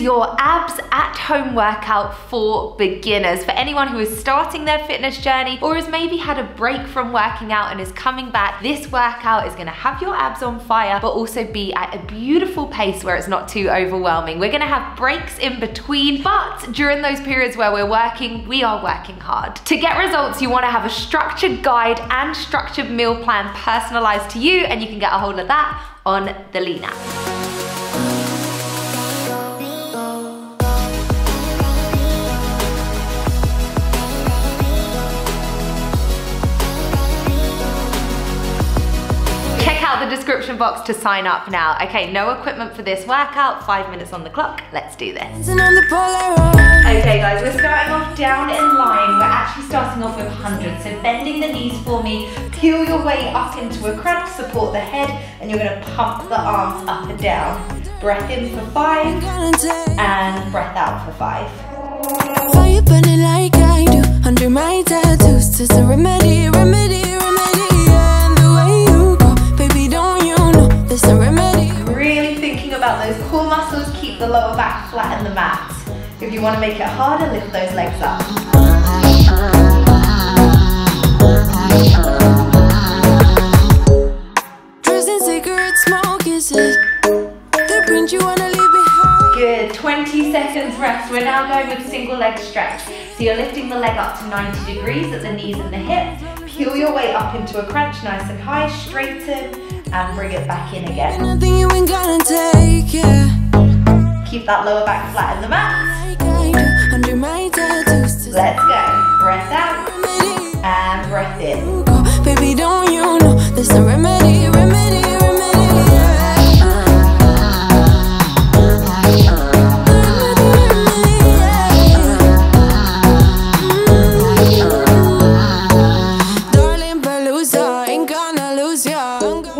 your abs at home workout for beginners. For anyone who is starting their fitness journey or has maybe had a break from working out and is coming back, this workout is gonna have your abs on fire, but also be at a beautiful pace where it's not too overwhelming. We're gonna have breaks in between, but during those periods where we're working, we are working hard. To get results, you wanna have a structured guide and structured meal plan personalized to you, and you can get a hold of that on the Lean app. Description box to sign up now. Okay, no equipment for this workout, five minutes on the clock. Let's do this. Okay guys, we're starting off down in line. We're actually starting off with 100. So bending the knees for me, peel your way up into a crunch, support the head, and you're gonna pump the arms up and down. Breath in for five, and breath out for five. Core muscles, keep the lower back flat in the mat. If you want to make it harder, lift those legs up. Good, 20 seconds rest. We're now going with single leg stretch. So you're lifting the leg up to 90 degrees at the knees and the hips. Peel your way up into a crunch, nice and high, straighten, and bring it back in again. Take, yeah. Keep that lower back flat in the mat. Let's go. Breath out and breath in. Baby, don't you know there's a remedy, remedy, remedy. Mm.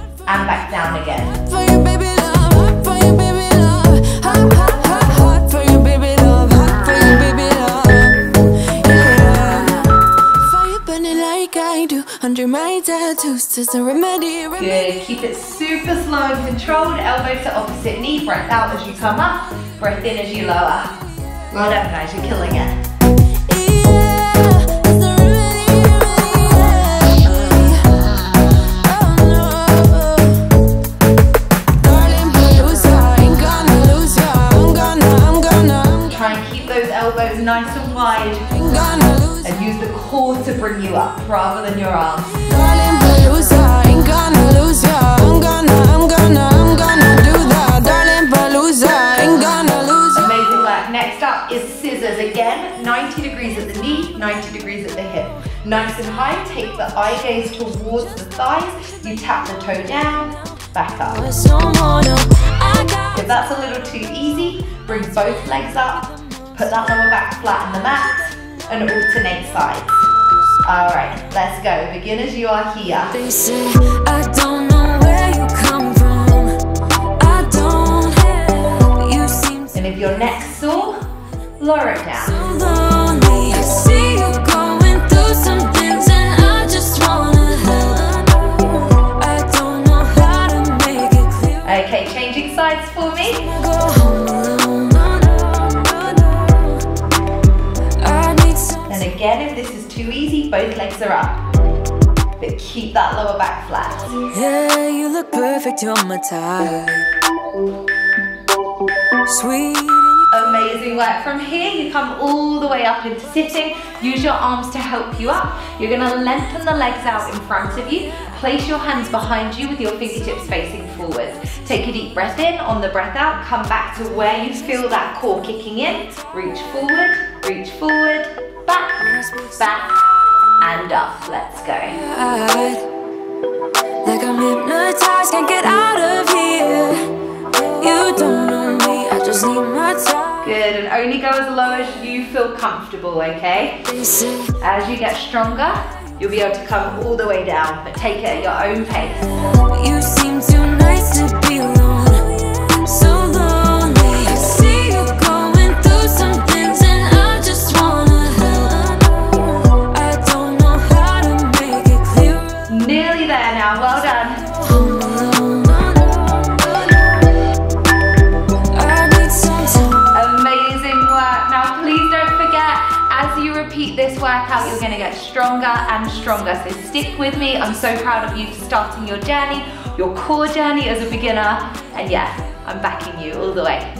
and back down again. under my tattoos. Just a remedy, remedy. Good, keep it super slow and controlled. Elbow to opposite knee, breath out as you come up, breath in as you lower. Well done guys, you're killing it. Nice and wide. And use the core to bring you up rather than your arms. Amazing work. Next up is scissors again, 90 degrees at the knee, 90 degrees at the hip. Nice and high, take the eye gaze towards the thighs, you tap the toe down, back up. If that's a little too easy, bring both legs up, put that lower back flat on the mat, and alternate sides. All right, let's go. Beginners, you are here. They say, I don't know where you come from. I don't have, you seem And if your neck's sore, lower it down. And again, if this is too easy, both legs are up. But keep that lower back flat. Yeah, you look perfect, you're my type. Sweet amazing work. From here, you come all the way up into sitting. Use your arms to help you up. You're gonna lengthen the legs out in front of you. Place your hands behind you with your fingertips facing forward. Take a deep breath in. On the breath out, come back to where you feel that core kicking in. Reach forward, reach forward, back, back, and up. Let's go. Like I'm hypnotized, can't get out of here. You don't know me, I just need my time. Good, and only go as low as you feel comfortable, okay? As you get stronger, you'll be able to come all the way down, but take it at your own pace. You seem too nice to Nearly there now, well done. Amazing work now please don't forget as you repeat this workout, you're gonna get stronger and stronger. So stick with me. I'm so proud of you for starting your journey, your core journey as a beginner. And yeah, I'm backing you all the way.